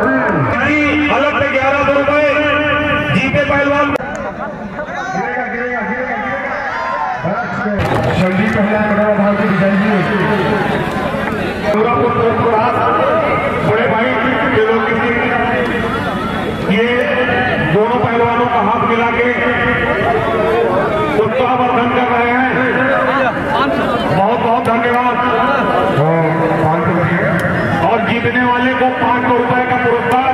अलग से ग्यारह सौ रुपए जल्दी पहला कटोरा भाव दिखाइए दुर्गापुर तुरंतपुर बड़े भाई ये लोग किसी ये दोनों पहलवानों का हाथ मिला के उत्साहवर्धन कर रहे हैं बहुत बहुत धन्यवाद पाँच सौ रुपये और जीतने वाले को पाँच सौ रुपए का पुरस्कार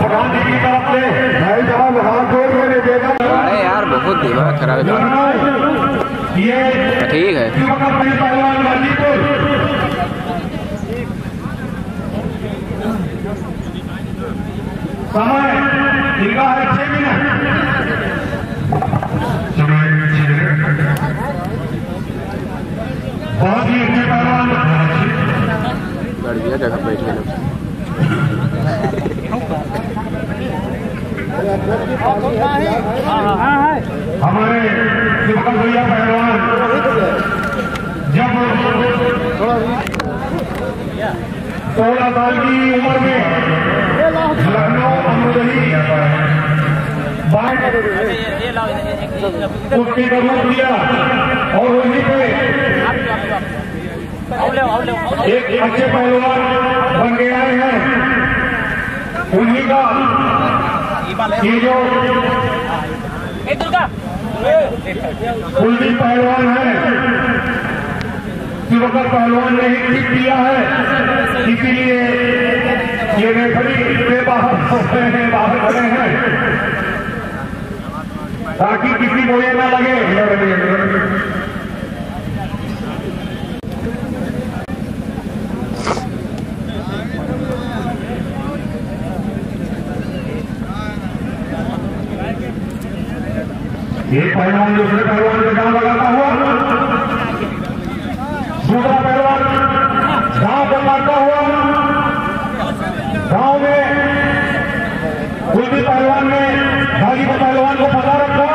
प्रधान जी की तरफ़ से भाई साहब हाथ जोड़ के निवेदन अरे यार बहुत दिमाग खराब है ठीक है। युवक अपनी पहलवान गाजीपुर समय इनका है। छह मिनट बहुत ही अच्छे पहलवान बढ़ जगह बैठ गए हमारे शिवकर भैया पहलवान, जब सोलह साल की उम्र में लखनऊ अमरुदही बाइक कुश्ती का रूप लिया और उन्हीं पे एक अच्छे पहलवान बन आए हैं। उन्हीं का कुलदीप पहलवान है। शिवकर पहलवान ने ही ठीक किया है। इसीलिए ये रेफरी से बाहर हैं, बाहर खड़े हैं। ताकि किसी को ये ना लगे। एक पहलवान दूसरे पहलवान के दांव लगाता हुआ दूसरा पहलवान पर मारता हुआ गाँव में कुलदीप पहलवान ने भागी पहलवान को पता रखा।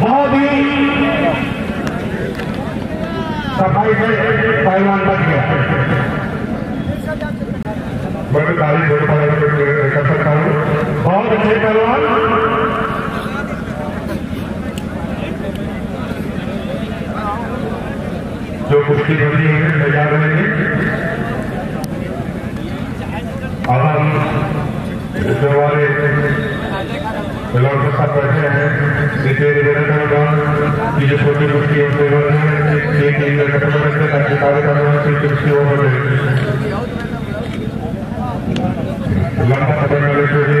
बहुत ही सफ़ाई से पहलवान बच गया। बड़े तारीफ़ पहलवान कर सकता हूँ बहुत अच्छे पहलवान जो कुश्ती बनी है तैयार रहेंगे अब हम हमारे लड़के साथ बैठे हैं। इसलिए निवेदन करूँगा कि जो छोटी कुश्ती और सेवन है, एक एक घंटे में रखते ताकि कार्य करने की कुश्ती हो बढ़े लंबा पकड़ वाले से ही।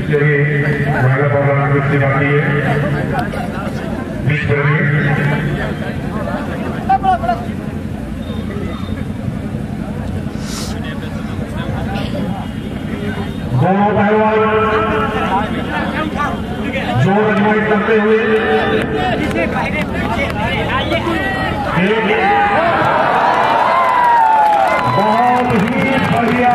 इसलिए महिला पहलवान कुश्ती बाकी है। दोनों पहलवान ज़ोर अजमाई करते हुए बहुत ही। बढ़िया